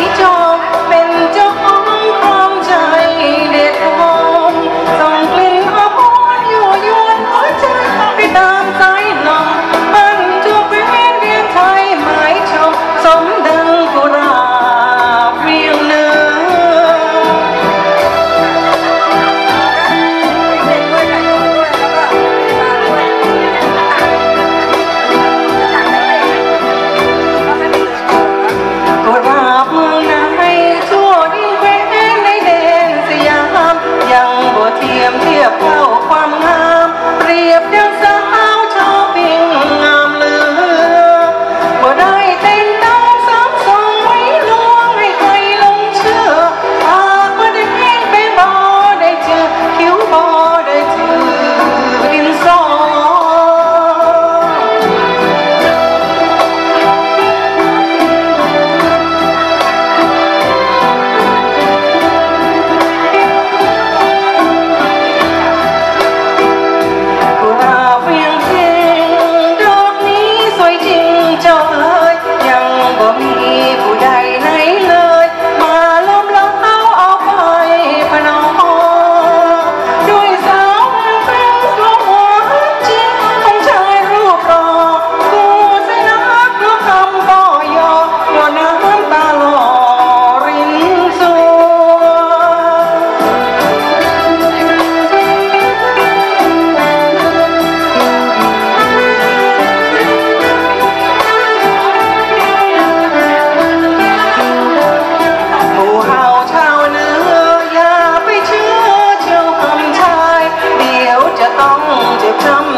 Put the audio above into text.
age or I'm.